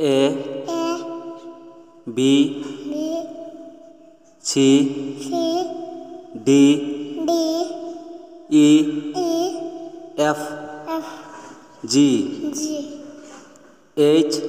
A A B B C C D D E E F F G G H